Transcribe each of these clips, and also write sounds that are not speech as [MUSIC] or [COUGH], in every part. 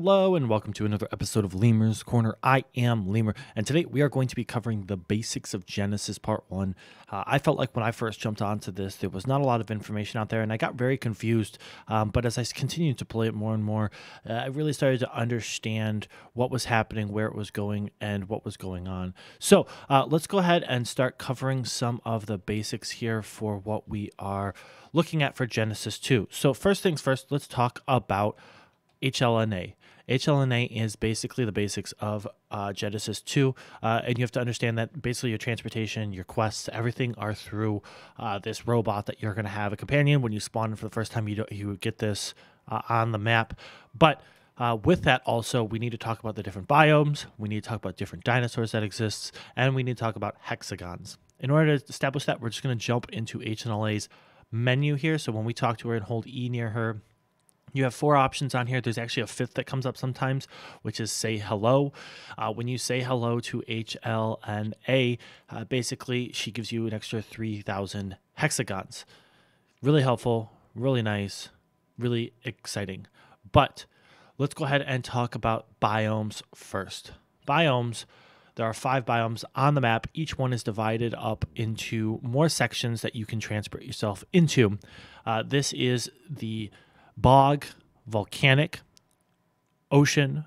Hello and welcome to another episode of Lemur's Corner. I am Lemur, and today we are going to be covering the basics of Genesis Part 1. Uh, I felt like when I first jumped onto this, there was not a lot of information out there, and I got very confused. Um, but as I continued to play it more and more, uh, I really started to understand what was happening, where it was going, and what was going on. So uh, let's go ahead and start covering some of the basics here for what we are looking at for Genesis 2. So, first things first, let's talk about HLNA. HLNA is basically the basics of uh, Genesis 2, uh, and you have to understand that basically your transportation, your quests, everything are through uh, this robot that you're going to have a companion when you spawn for the first time. You you get this uh, on the map, but uh, with that, also, we need to talk about the different biomes. We need to talk about different dinosaurs that exists, and we need to talk about hexagons. In order to establish that, we're just going to jump into HLNA's menu here. So when we talk to her and hold E near her, you have four options on here. There's actually a fifth that comes up sometimes, which is say hello. Uh, when you say hello to HLNA, uh, basically she gives you an extra 3,000 hexagons. Really helpful, really nice, really exciting. But let's go ahead and talk about biomes first. Biomes, there are five biomes on the map. Each one is divided up into more sections that you can transport yourself into. Uh, this is the bog, volcanic, ocean,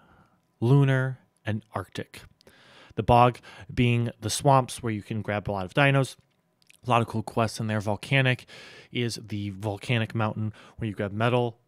lunar, and arctic. The bog being the swamps where you can grab a lot of dinos. A lot of cool quests in there. Volcanic is the volcanic mountain where you grab metal,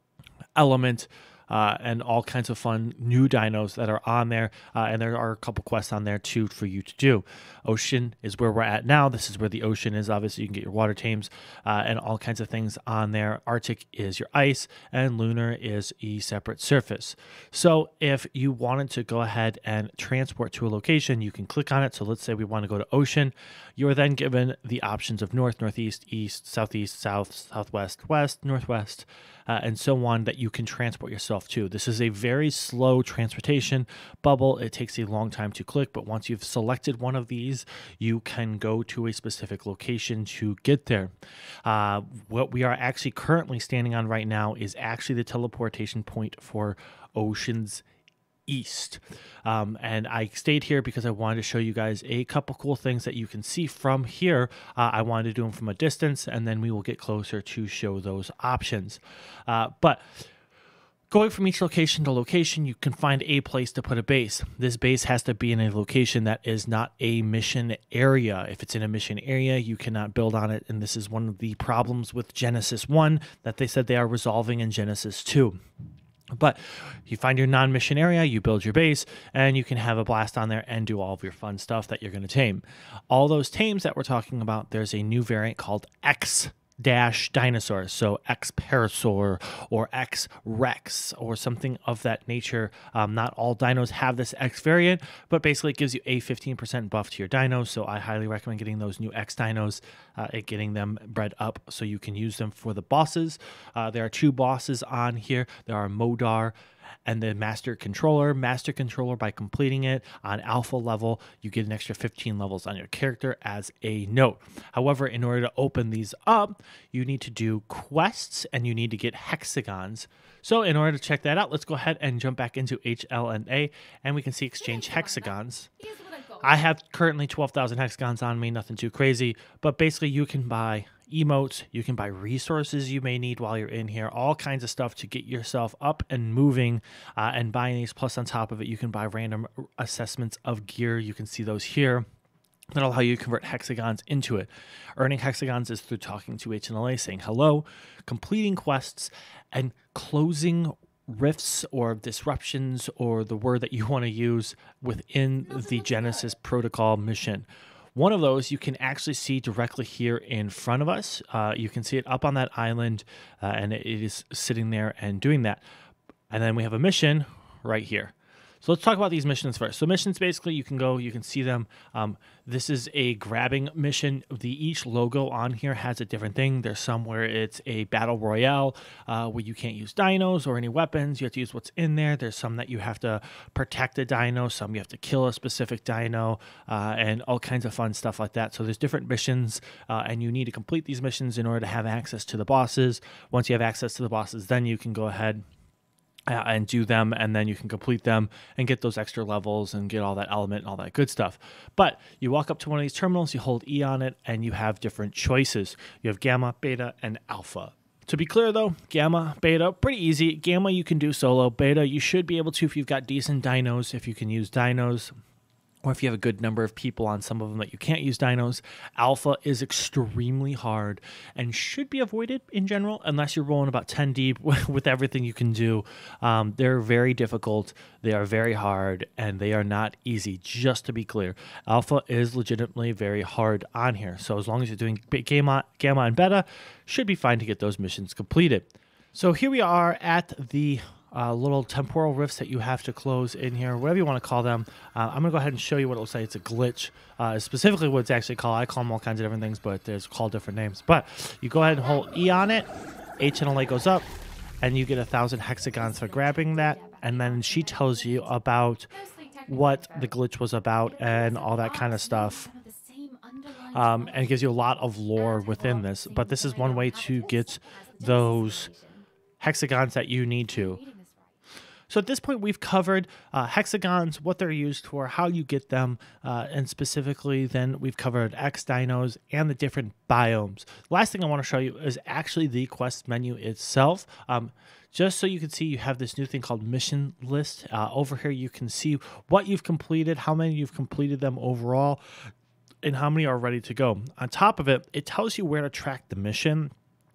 element, uh, and all kinds of fun new dinos that are on there. Uh, and there are a couple quests on there too for you to do. Ocean is where we're at now. This is where the ocean is. Obviously, you can get your water tames uh, and all kinds of things on there. Arctic is your ice, and lunar is a separate surface. So if you wanted to go ahead and transport to a location, you can click on it. So let's say we want to go to ocean. You are then given the options of north, northeast, east, southeast, south, southwest, west, northwest uh, and so on that you can transport yourself to. This is a very slow transportation bubble. It takes a long time to click, but once you've selected one of these, you can go to a specific location to get there. Uh, what we are actually currently standing on right now is actually the teleportation point for Oceans east. Um, and I stayed here because I wanted to show you guys a couple cool things that you can see from here. Uh, I wanted to do them from a distance, and then we will get closer to show those options. Uh, but Going from each location to location, you can find a place to put a base. This base has to be in a location that is not a mission area. If it's in a mission area, you cannot build on it. And this is one of the problems with Genesis 1 that they said they are resolving in Genesis 2. But you find your non mission area, you build your base, and you can have a blast on there and do all of your fun stuff that you're going to tame. All those tames that we're talking about, there's a new variant called X dash dinosaur, so X Parasaur or X Rex or something of that nature. Um, not all dinos have this X variant, but basically it gives you a 15% buff to your dinos. So I highly recommend getting those new X dinos uh, and getting them bred up so you can use them for the bosses. Uh, there are two bosses on here. There are Moeder and the master controller. Master controller, by completing it on alpha level, you get an extra 15 levels on your character as a note. However, in order to open these up, you need to do quests and you need to get hexagons. So, in order to check that out, let's go ahead and jump back into HLNA and we can see exchange hexagons. I have currently 12,000 hexagons on me, nothing too crazy, but basically you can buy emotes, you can buy resources you may need while you're in here, all kinds of stuff to get yourself up and moving uh, and buying these. Plus, on top of it, you can buy random assessments of gear. You can see those here. That'll allow you to convert hexagons into it. Earning hexagons is through talking to HLNA, saying hello, completing quests, and closing rifts or disruptions or the word that you [LAUGHS] want to use within the Genesis protocol mission. One of those you can actually see directly here in front of us. Uh, you can see it up on that island, uh, and it is sitting there and doing that. And then we have a mission right here. So let's talk about these missions first. So missions basically you can go, you can see them. Um, this is a grabbing mission. The each logo on here has a different thing. There's some where it's a battle royale uh, where you can't use dinos or any weapons. You have to use what's in there. There's some that you have to protect a dino. Some you have to kill a specific dino, uh, and all kinds of fun stuff like that. So there's different missions, uh, and you need to complete these missions in order to have access to the bosses. Once you have access to the bosses, then you can go ahead and do them and then you can complete them and get those extra levels and get all that element and all that good stuff but you walk up to one of these terminals you hold e on it and you have different choices you have gamma beta and alpha to be clear though, gamma, beta, pretty easy. Gamma you can do solo. Beta you should be able to if you've got decent dinos, if you can use dinos or if you have a good number of people on some of them that you can't use dinos, Alpha is extremely hard and should be avoided in general unless you're rolling about 10 deep [LAUGHS] with everything you can do. Um, they're very difficult, they are very hard, and they are not easy, just to be clear. Alpha is legitimately very hard on here. So as long as you're doing gamma, gamma and beta, should be fine to get those missions completed. So here we are at the uh, little temporal rifts that you have to close in here, whatever you want to call them. Uh, I'm going to go ahead and show you what it looks like. It's a glitch, uh, specifically what it's actually called. I call them all kinds of different things, but there's called different names. But you go ahead and hold E on it, H and A goes up, and you get a thousand hexagons for grabbing that. And then she tells you about what the glitch was about and all that kind of stuff. Um, and it gives you a lot of lore within this. But this is one way to get those hexagons that you need to. So at this point, we've covered uh, hexagons, what they're used for, how you get them, uh, and specifically then we've covered X dinos and the different biomes. Last thing I want to show you is actually the quest menu itself. Um, just so you can see you have this new thing called mission list. Uh, over here you can see what you've completed, how many you've completed them overall, and how many are ready to go. On top of it, it tells you where to track the mission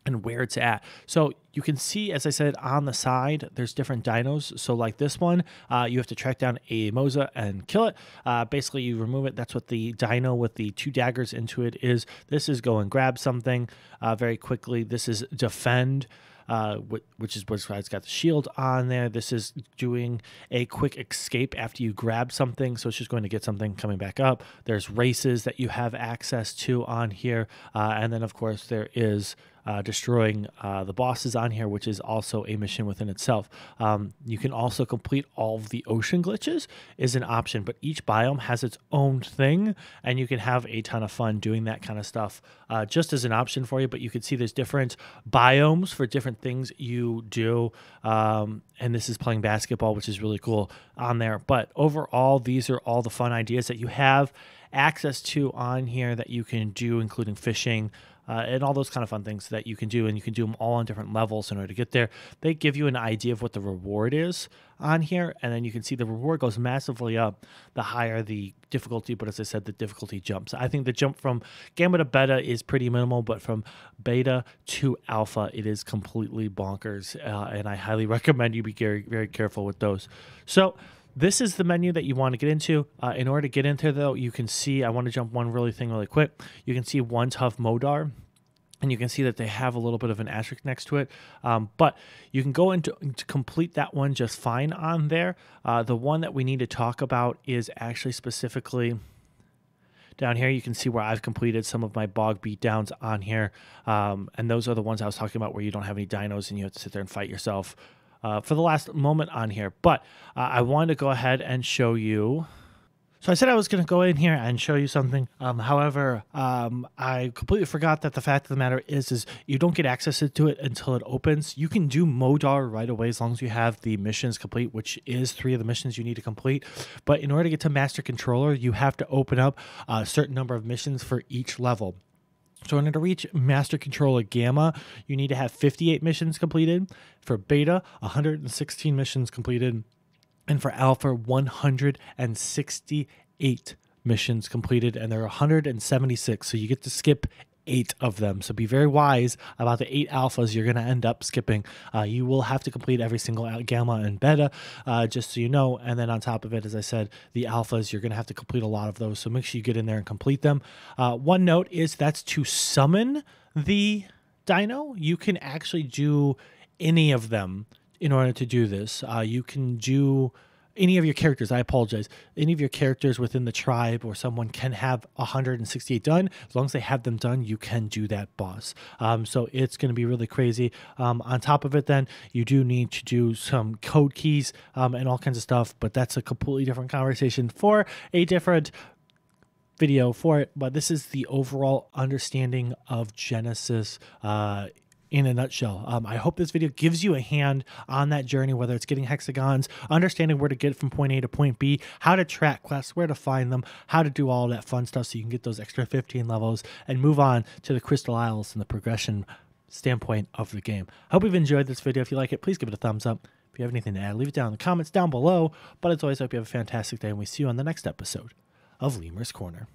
and where it's at. So you can see, as I said, on the side, there's different dinos. So like this one, uh, you have to track down a Mosa and kill it. Uh, basically, you remove it. That's what the dino with the two daggers into it is. This is go and grab something uh, very quickly. This is defend. Uh, which is what's it's got the shield on there. This is doing a quick escape after you grab something, so it's just going to get something coming back up. There's races that you have access to on here, uh, and then of course there is uh, destroying uh, the bosses on here, which is also a mission within itself. Um, you can also complete all of the ocean glitches is an option, but each biome has its own thing, and you can have a ton of fun doing that kind of stuff uh, just as an option for you. But you can see there's different biomes for different things you do, um, and this is playing basketball, which is really cool on there. But overall, these are all the fun ideas that you have access to on here that you can do, including fishing, uh, and all those kind of fun things that you can do. And you can do them all on different levels in order to get there. They give you an idea of what the reward is on here. And then you can see the reward goes massively up the higher the difficulty. But as I said, the difficulty jumps. I think the jump from gamma to beta is pretty minimal, but from beta to alpha, it is completely bonkers. Uh, and I highly [LAUGHS] recommend you be very, very careful with those. So, this is the menu that you want to get into. Uh, in order to get into though, you can see, I want to jump one really thing really quick. You can see one tough Moeder and you can see that they have a little bit of an asterisk next to it. Um, but you can go into to complete that one just fine on there. Uh, the one that we need to talk about is actually specifically down here. You can see where I've completed some of my bog beatdowns on here. Um, and those are the ones I was talking about where you don't have any dinos and you have to sit there and fight yourself uh, for the last moment on here. But uh, I wanted to go ahead and show you. So I said I was going to go in here and show you something. Um, however, um, I completely forgot that the fact of the matter is, is you don't get access to it until it opens. You can do Moeder right away as long as you have the missions complete, which is three of the missions you need to complete. But in order to get to Master Controller, you have to open up a certain number of missions for each level. So in order to reach Master Controller Gamma, you need to have 58 missions completed. For Beta, 116 missions completed. And for Alpha, 168 missions completed. And there are 176. So you get to skip eight of them. So be very wise about the eight alphas you're going to end up skipping. Uh, you will have to complete every single gamma and beta, uh, just so you know. And then on top of it, as I said, the alphas, you're going to have to complete a lot of those. So make sure you get in there and complete them. Uh, one note is that's to summon the dino. You can actually do any of them in order to do this. Uh, you can do any of your characters, I apologize, any of your characters within the tribe or someone can have 168 done. As long as they have them done, you can do that boss. Um, so it's going to be really crazy. Um, on top of it, then, you do need to do some code keys um, and all kinds of stuff, but that's a completely different conversation for a different video for it. But this is the overall understanding of Genesis. Uh, in a nutshell. Um, I hope this video gives you a hand on that journey, whether it's getting hexagons, understanding where to get from point A to point B, how to track quests, where to find them, how to do all that fun stuff so you can get those extra 15 levels and move on to the Crystal Isles and the progression standpoint of the game. I hope you've enjoyed this video. If you like it, please give it a thumbs up. If you have anything to add, leave it down in the comments down below. But as always, I hope you have a fantastic day, and we see you on the next episode of Lemur's Corner.